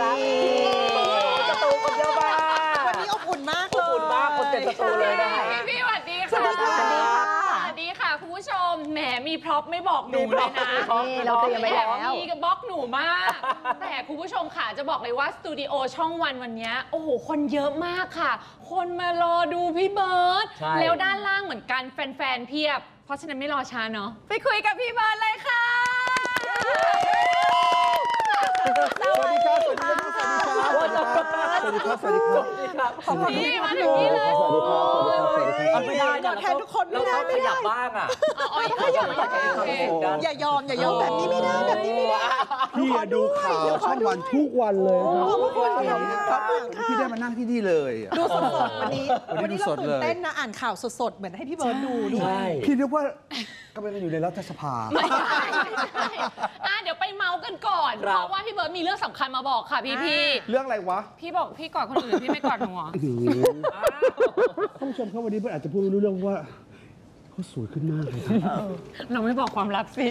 รักสตูคนเยอะมากวันนี้อบอุ่นมากอบอุ่นมากคนเต็มสตูเลยนะฮะพี่พี่สวัสดีค่ะ สวัสดีค่ะสวัสดีค่ะคุณผู้ชม แหมมี prop ไม่บอกหนูเลยนะนี่เราเตรียมไว้แล้วมีกับบล็อกหนูมาก แต่คุณผู้ชมค่ะจะบอกเลยว่าสตูดิโอช่องวันวันเนี้ยโอ้โห คนเยอะมากค่ะ คนมารอดูพี่เบิร์ดใช่แล้วด้านล่างเหมือนกันแฟนๆเพียบ เพราะฉะนั้นไม่รอช้าเนาะไปคุยกับพี่เบิร์ดเลยค่ะ สวัสดีครับ สวัสดีครับ สวัสดีครับ สวัสดีครับ สวัสดีครับ สวัสดีครับพี่มาถึงนี่เลย สวัสดีครับ สวัสดีครับ สวัสดีครับเอาไม่ได้นะแทนทุกคนไม่ได้เราต้องไม่ขได้ยับบ้างอะอ๋ออ๋อขยับขยับโอเคอย่ายอม อย่ายอมแบบนี้ไม่ได้แบบนี้ไม่ได้ พี่อะดูข่าวช่องวันทุกวันเลยครับขอบคุณค่ะขอบคุณค่ะพี่ได้มานั่งที่นี่เลยอะดูสดๆวันนี้ วันวันนี้นี้ดูเราสดตื่เลนยเต้นนะอ่านข่าวสดๆ เหมือนให้พี่เบิร์ดดูด้วยใช่พี่นึกว่ากำลังอยู่ในรัฐสภาไม่ใช่ไม่ใช่ อะเดี๋ยวไปเมาส์กันก่อนครับเพราะว่าพี่เบิร์ดมีเรื่องสำคัญมาบอกค่ะพี่พี่เรื่องอะไรวะพี่บอกพี่กอดคนอื่นพี่ไม่กอดหนูเหรอ ท่านผู้ชมครับวันนี้เพื่อนอาจจะพูดไม่รู้เรื่องว่าเขาสวยขึ้นมากเลยครับ เราไม่บอกความลับสิ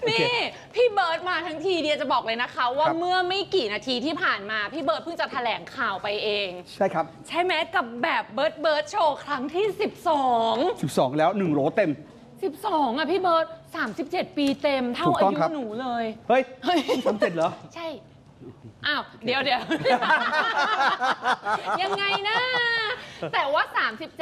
โอเคนี่ พี่เบิร์ดมาทั้งทีเดียจะบอกเลยนะคะ ว่าครับ เมื่อไม่กี่นาทีที่ผ่านมา พี่เบิร์ดเพิ่งจะแถลงข่าวไปเอง ใช่ครับ ใช่ไหมกับแบบเบิร์ดเบิร์ดโชว์ครั้งที่ 12 12 แล้ว 1 โหลเต็ม 12 อะพี่เบิร์ด37 ปีเต็มเท่าถูกอาต้องยุครับ หนูเลยเฮ้ยเฮ้ยสำเร็จเหรอ ใช่ อ้าว เดี๋ยวเดี๋ยว ยังไงนะ แต่ว่า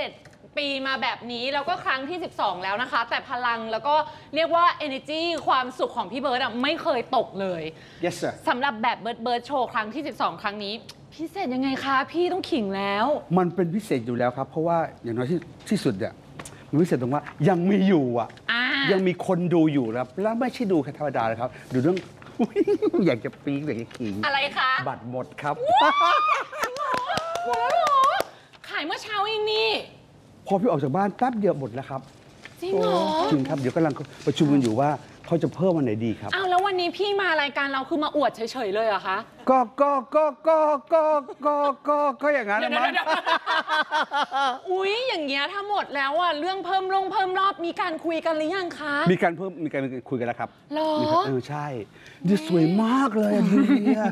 37 ปีมาแบบนี้แล้วก็ครั้งที่ 12 แล้วนะคะ แต่พลังแล้วก็เรียกว่า energy ความสุขของพี่เบิร์ดอะไม่เคยตกเลย yes sir สำหรับแบบเบิร์ดเบิร์ดโชว์ครั้งที่ 12 ครั้งนี้ พิเศษยังไงคะ พี่ต้องขิงแล้ว มันเป็นพิเศษอยู่แล้วครับ เพราะว่าอย่างน้อยที่ที่สุดเนี่ย มันพิเศษตรงว่ายังมีอยู่อะ อ่ายังมีคนดูอยู่นะครับ แล้วไม่ใช่ดูแค่ธรรมดานะครับ ดูเรื่อง อยากจะปีกอยากจะขิงอะไรคะบัตรหมดครับว้าวขายเมื่อเช้าเองนี่ พอพี่ออกจากบ้านแป๊บเดียวหมดแล้วครับจริงเหรอ จริงครับ เดี๋ยวกำลังประชุมกันอยู่ว่าเขาจะเพิ่มวันไหนดีครับ อ้าวแล้ววันนี้พี่มารายการเราคือมาอวดเฉยๆเลยเหรอคะ ก็ก็ก็ก็ก็ก็ก็ก็อย่างนั้นเดี๋ยวนะมั้งเดี๋ยวเดี๋ยวอุ๊ยอย่างเงี้ยถ้าหมดแล้วอะเรื่องเพิ่มลงเพิ่มรอบมีการคุยกันหรือยังคะ มีการเพิ่มมีการคุยกันแล้วครับหรอมีการเออใช่ดีสวยมากเลยอะดีอะ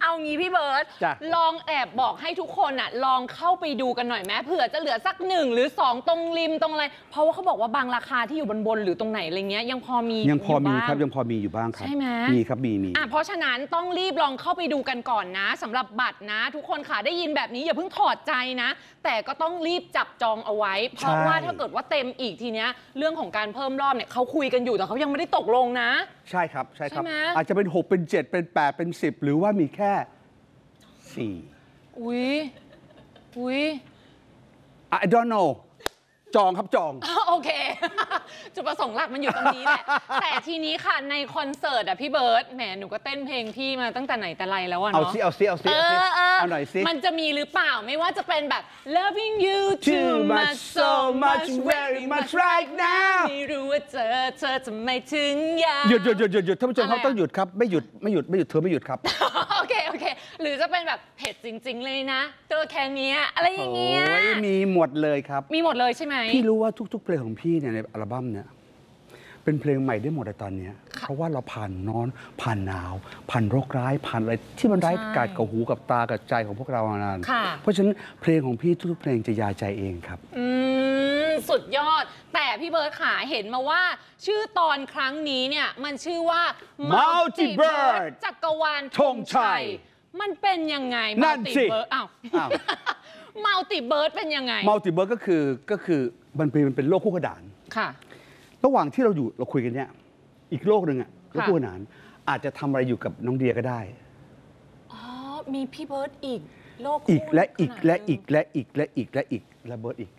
เอางี้พี่เบิร์ตจ้ะลองแอบบอกให้ทุกคนอะ ลองเข้าไปดูกันหน่อยไหมเผื่อจะเหลือสักหนึ่งหรือสองตรงริมตรงอะไรเพราะว่าเขาบอกว่าบางราคาที่อยู่บนบนๆหรือตรงไหนอะไรเงี้ยยังพอมียังพอมียู่างครับยังพอมีอยู่บ้างครับใช่ไหมมีครับมีมีอะเพราะฉะนั้นต้องรีบลองเข้าไปดูกันก่อนนะสำหรับบัตรนะ ทุกคนค่ะได้ยินแบบนี้อย่าเพิ่งถอดใจนะ แต่ก็ต้องรีบจับจองเอาไว้ เพราะใช่ว่าถ้าเกิดว่าเต็มอีกทีเนี้ยเรื่องของการเพิ่มรอบเนี่ยเขาคุยกันอยู่แต่เขายังไม่ได้ตกลงนะ ใช่ครับใช่ครับ ใช่ไหม อาจจะเป็น 6 เป็น 7 เป็น 8 เป็น 10 หรือว่ามีแค่ 4 อุ้ยอุ้ย I don't know จองครับจอง โอเค จุดประสงค์หลักมันอยู่ตรงนี้แหละ แต่ทีนี้ค่ะในคอนเสิร์ตอะพี่เบิร์ตแหมหนูก็เต้นเพลงพี่มาตั้งแต่ไหนแต่ไรแล้วอะเอาเนาะซิเอาซิเอาซิเอเอาซิอเออเอาหน่อยซิ มันจะมีหรือเปล่าไม่ว่าจะเป็นแบบ loving you too Too much much, so so much much, very very much much right now ไม่รู้ว่าเจอเธอจะไม่ถึงยามหยุดหยุดหยุดหยุดหยุดท่านผู้ชมอะไรเขาอะ ต้องหยุดครับไม่หยุดไม่หยุดไม่หยุดเธอไม่หยุดครับ โอเค โอเค หรือจะเป็นแบบเผ็ดจริง ๆ เลยนะ ตัวแค่เนี้ยอะไรอย่างเงี้ย โอ้ยมีหมดเลยครับ มีหมดเลยใช่ไหมพี่รู้ว่าทุก ๆ เพลงของพี่เนี่ยในอัลบั้มเนี่ยเป็นเพลงใหม่ได้หมดในตอนเนี้ยเพราะว่าเราผ่านร้อน ผ่านหนาว ผ่านโรคร้าย ผ่านอะไรที่มันร้ายใช่กาดกับหูกับตากับใจของพวกเรามานานค่ะเพราะฉะนั้นเพลงของพี่ทุกๆเพลงจะยาใจเองครับ อืมสุดยอด แต่พี่เบิร์ดขาเห็นมาว่า ชื่อตอนครั้งนี้เนี่ยมันชื่อว่า Multibird จักรวาลธงชัย มันเป็นยังไงนั่นสิ Multibird อ้าวอ้าว Multibird เป็นยังไง มัลติเบิร์ก็คือก็คือมันเป็นมันเป็นโลกคู่ขนานค่ะ ระหว่างที่เราอยู่เราคุยกันเนี่ยอีกโลกหนึ่งอะโลกค่ะคู่ขนาน อาจจะทำอะไรอยู่กับน้องเดียก็ได้ อ๋อ มีพี่เบิร์ดอีก โลกอีกคู่และอีกขนาดและหนึ่งอีกและอีกและอีกและอีกและเบิร์ดอีก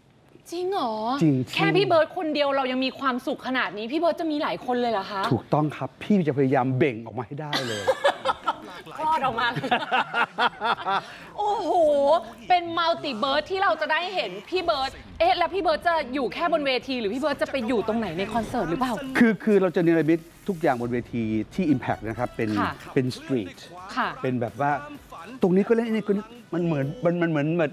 จริงเหรอจริงแค่พี่เบิร์ดคนเดียวเรายังมีความสุขขนาดนี้ พี่เบิร์ดจะมีหลายคนเลยเหรอคะถูกต้องครับ พี่จะพยายามเบ่งออกมาให้ได้เลย คลอดออกมาโอ้โห เป็น Multibird ที่เราจะได้เห็นพี่เบิร์ดเอ๊ะแล้วพี่เบิร์ดจะอยู่แค่บนเวที หรือพี่เบิร์ดจะไปอยู่ตรงไหนในคอนเสิร์ตหรือเปล่า คือคือเราจะเนรมิตทุกอย่างบนเวทีที่ Impact นะครับ เป็นค่ะเป็น street ค่ะ เป็นแบบว่า ตรงนี้ก็เล่นอันนี้ก็เล่นมันเหมือนมันมันเหมือนเหมือน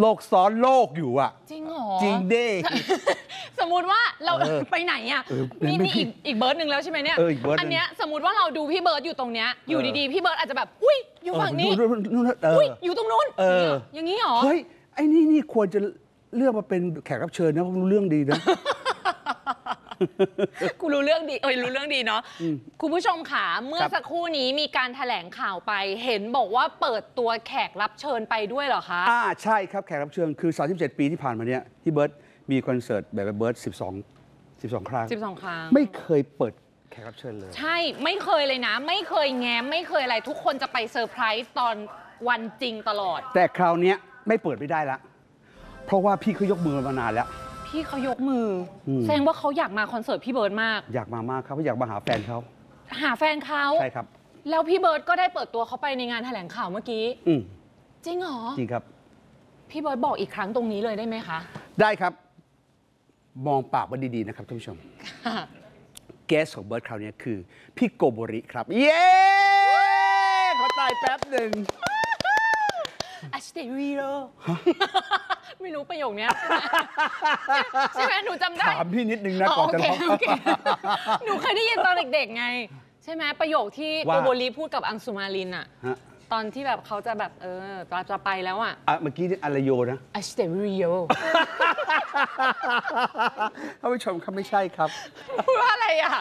โลกซ้อนโลกอยู่อะจริงเหรอ จริงเด้ สมมุติว่าเราเออไปไหนอะเออนี่ไม่นี่อีกอีกเบิร์ดหนึ่งแล้วใช่ไหมเนี่ยเอออีกเบิร์ดหนึ่ง นเนี้ยสมมติว่าเราดูพี่เบิร์ดอยู่ตรงเนี้ยอยู่ดีๆพี่เบิร์ดอาจจะแบบอุ้ยอยู่ฝั่งนี้เออนู่นเออ อุ้ยอยู่ตรงนู้นเออ อย่างนี้เหรอ เฮ้ย ไอ้นี่นี่ควรจะเลือกมาเป็นแขกรับเชิญนะเพราะรู้เรื่องดีนะ กูรู้เรื่องดีเอ้ยรู้เรื่องดีเนาะอืมคุณผู้ชมค่ะเมื่อครับ สักครู่นี้มีการแถลงข่าวไป เห็นบอกว่าเปิดตัวแขกรับเชิญไปด้วยเหรอคะ อ่าใช่ครับแขกรับเชิญคือ 37 ปีที่ผ่านมาเนี่ยพี่เบิร์ด มีคอนเสิร์ตแบบเบิร์ด12 12 ครั้ง 12 ครั้ง ไม่เคยเปิดแขกรับเชิญเลย ใช่ไม่เคยเลยนะ ไม่เคยแง้ม ไม่เคยอะไรทุกคนจะไปเซอร์ไพรส์ตอนวันจริงตลอด แต่คราวเนี้ยไม่เปิดไม่ได้ละ เพราะว่าพี่เขายกมือมานานแล้ว พี่เขายกมืออม แสดงว่าเขาอยากมาคอนเสิร์ตพี่เบิร์ดมาก อยากมามากครับเพราะอยากมาหาแฟนเขาหาแฟนเขาใช่ครับ แล้วพี่เบิร์ดก็ได้เปิดตัวเขาไปในงานแถลงข่าวเมื่อกี้ อืมจริงเหรอ จริงครับ พี่เบิร์ดบอกอีกครั้งตรงนี้เลยได้ไหมคะ ได้ครับ มองปากไว้ดี ๆ นะครับท่านผู้ชม guest ของเบิร์ดคราวนี้คือ พี่โกโบริครับ เย้ขอตายแป๊บหนึ่ง愛してるよไม่รู้ประโยคเนี้ย ใช่ไหมหนูจำได้ถามพี่นิดนึงนะ ก่อนจะร้อง โอเคโอเคหนูเคยได้ยินตอนเด็กๆไง ใช่ไหมประโยคที่ว่า โกโบลีพูดกับอังสุมาลินอะฮะ ตอนที่แบบเขาจะแบบเออจะจะไปแล้วอะอะเมื่อกี้นี่อารโยนะอัชเตรีโรท่านผู้ชมครับไม่ใช่ครับพูดว่าอะไรอะ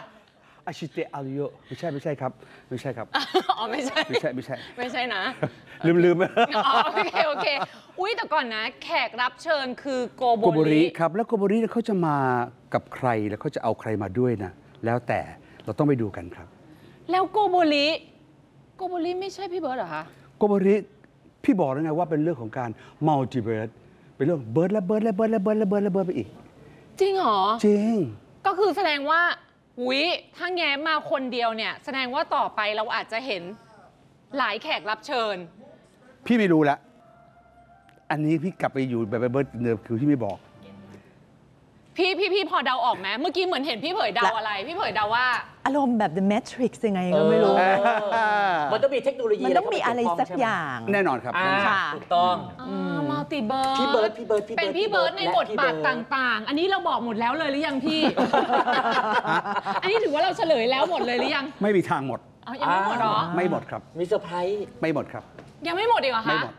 อาชิเตะอารโยไม่ใช่ไม่ใช่ครับ ไม่ใช่ครับ อ๋อไม่ใช่ ไม่ใช่ไม่ใช่ ไม่ใช่นะ ลืมลืมอ๋อโอเคโอเค อุ้ยแต่ก่อนนะ แขกรับเชิญคือโกโบโกโบริลีครับ แล้วโกโบริเนี่ยเขาจะมากับใครแล้วเขาจะเอาใครมาด้วยนะ แล้วแต่เราต้องไปดูกันครับ แล้วโกโบริโกโบริไม่ใช่พี่เบิร์ดเหรอคะโกโบริพี่บอกแล้วไงว่าเป็นเรื่องของการ Multibird เป็นเรื่องเบิร์ดและเบิร์ดและเบิร์ดและเบิร์ดและเบิร์ดและเบิร์ดไปอีก จริงเหรอ จริง ก็คือแสดงว่าอุ้ยถ้าแง้มมาคนเดียวเนี่ย แสดงว่าต่อไปเราอาจจะเห็นหลายแขกรับเชิญ พี่ไม่รู้ละ อันนี้พี่กลับไปอยู่แบบเบิร์ดเดิมคือพี่ไม่บอก พี่พี่พี่พอเดาออกไหมเมื่อกี้เหมือนเห็นพี่เผยเดาอะไร พี่เผยเดาว่า อารมณ์แบบ The Matrix ยังไงก็ไม่รู้ เออมันต้องมีเทคโนโลยีมันต้องมีอะไรสักอย่าง แน่นอนครับอ่าแน่นอนค่ะถูกต้อง Multibird พี่เบิร์ดพี่เบิร์ดพี่เบิร์ดเป็นพี่เบิร์ดในและบทพี่บาทเบิร์ดต่าง ๆ อันนี้เราบอกหมดแล้วเลยหรือยังพี่ อันนี้ถือว่าเราเฉลยแล้วหมดเลยหรือยังไม่มีทางหมด เอายังไม่หมดเหรอ ไม่หมดครับมีเซอร์ไพรส์ ไม่หมดครับ ยังไม่หมดอีกเหรอไม่คะ หมด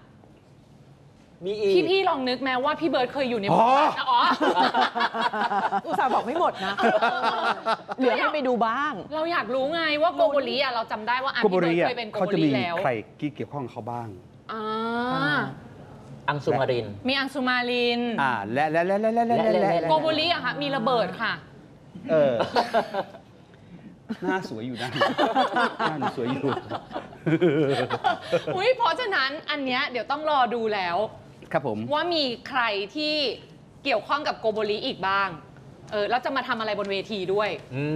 มีอีก พี่พี่ลองนึกแม้ว่าพี่เบิร์ดเคยอยู่ในบอ๋ทอบาทนะอ๋อ อุตส่าห์บอกไม่หมดนะ เหลือให้ไปดูบ้าง เราอยากรู้ไงว่าโกโบลีอะเราจำได้ว่าอะโกโบพี่เบิร์ดริอะเคยเป็นโกเขาโบจะลีมีแล้วใครที่เกี่ยวข้องกับเขาบ้าง อ่าอังสุมาริน มีอังสุมาลิน อ่า และและและและและและและและและ โกโบลีอะค่ะมีระเบิดค่ะ เออ หน้าสวยอยู่นะ หน้าหนูสวยอยู่ อุ้ยเพราะฉะนั้นอันเนี้ยเดี๋ยวต้องรอดูแล้ว ครับผมว่ามีใครที่เกี่ยวข้องกับโกโบลีอีกบ้าง เออแล้วจะมาทำอะไรบนเวทีด้วย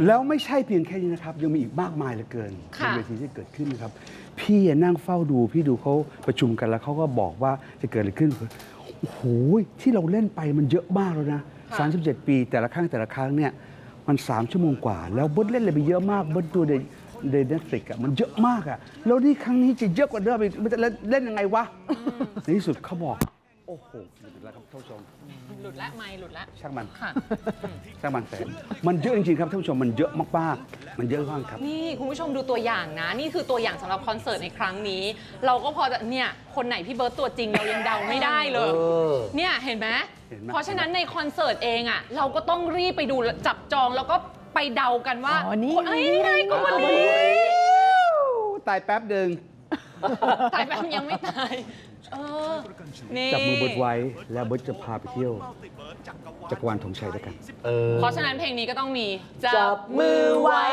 แล้วไม่ใช่เพียงแค่นี้นะครับ ยังมีอีกมากมายเหลือเกินบค่ะนเวทีที่เกิดขึ้นนะครับ พี่อะนั่งเฝ้าดูพี่ดูเขาประชุมกันแล้วเขาก็บอกว่าจะเกิดอะไรขึ้นโอ้โหที่เราเล่นไปมันเยอะมากแล้วนะ37 ปี แต่ละครั้งแต่ละครั้งเนี่ยมัน 3 ชั่วโมงกว่า แล้วเบิร์ดเล่นอะไรไปเยอะมากเบิร์ดดูในใน Netflix อะมันเยอะมากอะแล้วนี่ครั้งนี้จะเยอะกว่าเดิมอีกมันจะเล่นยังไงวะในที่สุดเขาบอก โอ้โหหยุดแล้วครับท่านผู้ชม หลุดละไม่หลุดละ ช่างมัน ค่ะ ช่างมันแต่มันเยอะจริงๆครับท่านผู้ชมมันเยอะมากๆมันเยอะมากครับ นี่คุณผู้ชมดูตัวอย่างนะ นี่คือตัวอย่างสำหรับคอนเสิร์ตในครั้งนี้ เราก็พอจะเนี่ย คนไหนพี่เบิร์ดตัวจริงเรายังเดาไม่ได้เลยเออเนี่ยเห็นไหมเห็นไหม เพราะฉะนั้นในคอนเสิร์ตเองอะเราก็ต้องรีบไปดูจับจองแล้วก็ไปเดากันว่าอ๋อนี่ คนเอ้ยนี่ไงโกโบริตายแป๊บหนึ่ง ตายแบบยังไม่ตายเออ นี่จับมือเบิร์ดไว้ แล้วเบิร์ดจะพาไปเที่ยวจักรวาลธงชัยด้วยกันเออเพราะฉะนั้นเพลงนี้ก็ต้องมี จับมือไว้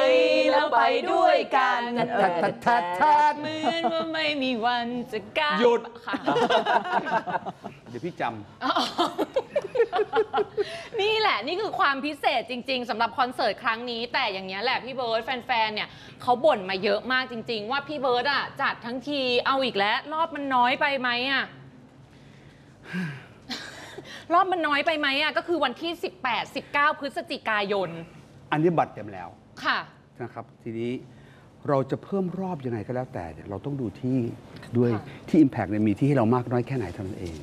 แล้วไปด้วยกันทัดทัดทัดทัดเหมือนว่าไม่มีวันจะกล้าหยุดค่ะเดี๋ยวพี่จนี่แหละนี่คือความพิเศษจริง ๆสำหรับคอนเสิร์ตครั้งนี้ แต่อย่างนี้ยแหละพี่เบิร์ดแฟนๆเนี่ยเขาบ่นมาเยอะมากจริง ๆ ว่าพี่เบิร์ดอะจัดทั้งทีเอาอีกแล้ว รอบมันน้อยไปไหมอะ รอบมันน้อยไปไหมอะก็คือวันที่ 18 19 พฤศจิกายนำอันนี้บัตรเต็มแล้วค่ะ นะครับทีนี้เราจะเพิ่มรอบยังไงก็แล้วแต่เนี่ยเราต้องดูที่ด้วยค่ะที่ Impact เนี่ยมีที่ให้เรามากน้อยแค่ไหนเท่านั้นเอง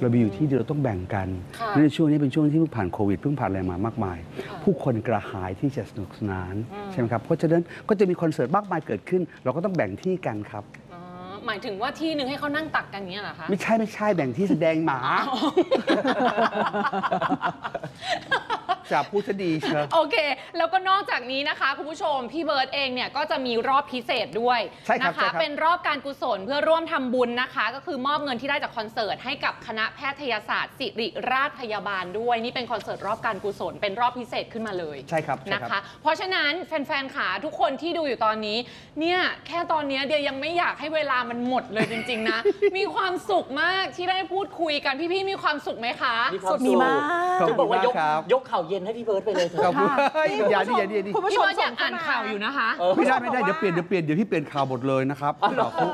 เรามีอยู่ที่เดียวเราต้องแบ่งกันค่ะ และในช่วงนี้เป็นช่วงที่เพิ่งผ่านโควิดเพิ่งผ่านอะไรมามากมาย ผู้คนกระหายที่จะสนุกสนานใช่ไหมครับเพราะฉะนั้นก็จะมีคอนเสิร์ตมากมายเกิดขึ้น เราก็ต้องแบ่งที่กันครับอ๋อ หมายถึงว่าที่หนึ่งให้เขานั่งตักกันเนี้ยเหรอคะ ไม่ใช่ไม่ใช่แบ่งที่แสดงหมา จะพูดซะดีเชียว โอเค แล้วก็นอกจากนี้นะคะ คุณผู้ชม พี่เบิร์ตเองเนี่ยก็จะมีรอบพิเศษด้วยใช่ครับนะใช่คะ ครับ เป็นรอบการกุศลเพื่อร่วมทำบุญนะคะ ก็คือมอบเงินที่ได้จากคอนเสิร์ตให้กับคณะแพทยศาสตร์ศิริราชพยาบาลด้วย นี่เป็นคอนเสิร์ตรอบการกุศลเป็นรอบพิเศษขึ้นมาเลย ใช่ครับใช่นะคคะรับเพราะฉะนั้นแฟนๆขาทุกคนที่ดูอยู่ตอนนี้ เนี่ยแค่ตอนเนี้ยเดียยังไม่อยากให้เวลามันหมดเลยจริงๆ นะ มีความสุขมากที่ได้พูดคุยกันพี่ๆ มีความสุขไหมคะ มีความมีสุขมาก ขอบจะคุบอกว่ายกณมากครับ ยกเข่าเย็นให้พี่เบิร์ดไปเลยเถขอบอะ คุณค่ะเฮ้ยอย่าดิอย่าดิอย่าดิคุณผู้ชพี่มเบิร์ตอยากส่งอ่านเข้ามาข่าวอยู่นะคะเออไม่ได้ไม่ได้เขาบอกเดี๋ยวเปลี่ยนเดี๋ยวเปลี่ยนเดี๋ยวพี่เปลี่ยนข่าวหมดเลยนะครับข่าวเขา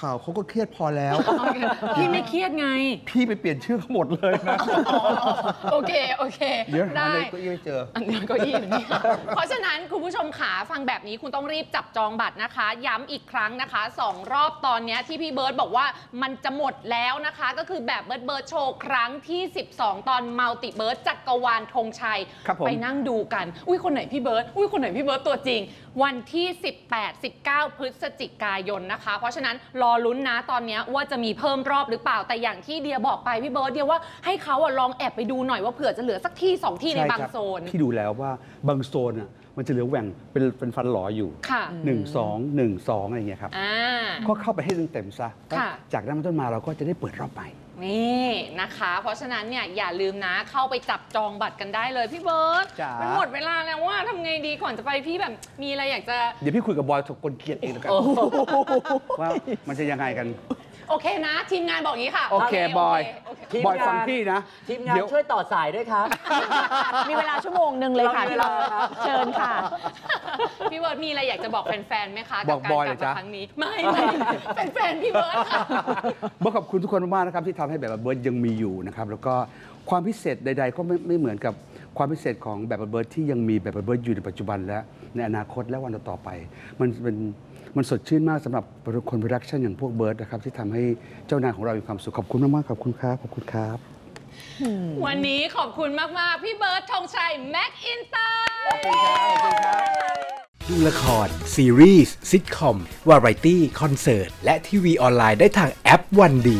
ข่าวเขาก็เครียดพอแล้ว พี่ไม่เครียดไง พี่ไปเปลี่ยนชื่อเขาหมดเลยนะ โอเค โอเค เดี๋ยวหาได้ในเก็อี้ไม่เจอ อันเดียวก็ยี่อยู่นี่ค่ะเพราะฉะนั้นคุณผู้ชมขาฟังแบบนี้คุณต้องรีบจับจองบัตรนะคะ ย้ำอีกครั้งนะคะสองรอบตอนเนี้ยที่พี่เบิร์ดบอกว่ามันจะหมดแล้วนะคะ ก็คือแบบเบิร์ดเบิร์ดโชว์ครั้งที่ 12 ตอนมัลติเบิร์ดจักรวาลธงชัย ครับผม ไปนั่งดูกัน อุ้ยคนไหนพี่เบิร์ดอุ้ยคนไหนพี่เบิร์ดตัวจริง วันที่ 18 19 พฤศจิกายนนะคะ เพราะฉะนั้นรอลุ้นนะตอนเนี้ยว่าจะมีเพิ่มรอบหรือเปล่าแต่อย่างที่เดียบอกไปพี่เบิร์ดเดียว่าให้เขาอะลองแอบไปดูหน่อยว่าเผื่อจะเหลือสักที่สองที่ในช่บางครับโซน พี่ดูแล้วว่าบางโซนอะมันจะเหลือแหว่งเป็นเป็นฟันหลออยู่ค่ะ1 2 1 2อะไรอย่างเงี้ยครับอ่า ก็เข้าไปให้เต็มๆซะค่ะ จากนั้นเป็นต้นมาเราก็จะได้เปิดรอบใหม่ นี่นะคะ เพราะฉะนั้นเนี่ยอย่าลืมนะเข้าไปจับจองบัตรกันได้เลยพี่เบิร์ตจ๋ามั มันหมดเวลาแล้วว่าทำไงดีก่อนจะไปพี่แบบมีอะไรอยากจะ เดี๋ยวพี่คุยกับบอยถกคนเกลียดเองแล้วกันว่ามันจะยังไงกัน โอเคนะ ทีมงานบอกอย่างนี้ค่ะโอเคบอยโอเค ทีมบอยงาน ฟังพี่นะทีมงานเดี๋ยวช่วยต่อสายด้วยครับ มีเวลาชั่วโมงหนึ่งเลยค่ะเรามีพี่เวเบิลาร์ตครับเชิญค่ะ พี่เบิร์ตมีอะไรอยากจะบอกแฟนๆไหมคะบอกกับอยกเหรลัอจ๊ะ มาครั้งนี้ ไม่ไม่แฟนๆพี่เบิร์ตค่ะบอกขอบคุณทุกคนมากๆนะครับที่ทำให้แบบเบิร์ดยังมีอยู่นะครับแล้วก็ความพิเศษใด ๆ ก็ไม่ไม่เหมือนกับความพิเศษของแบบเบิร์ดที่ยังมีแบบเบิร์ดอยู่ในปัจจุบันและในอนาคตและวันต่อๆไป มันเป็น มันสดชื่นมากสำหรับคน production อย่างพวกเบิร์ดนะครับที่ทำให้เจ้านายของเรามีความสุขขอบคุณมากๆขอบคุณครับขอบคุณครับ วันนี้ขอบคุณมาก ๆ พี่เบิร์ตธงชัยแม็กอินเตอร์ดูละคร ซีรีส์ซิทคอม วาไรตี้ คอนเสิร์ต และทีวีออนไลน์ได้ทางแอป oneD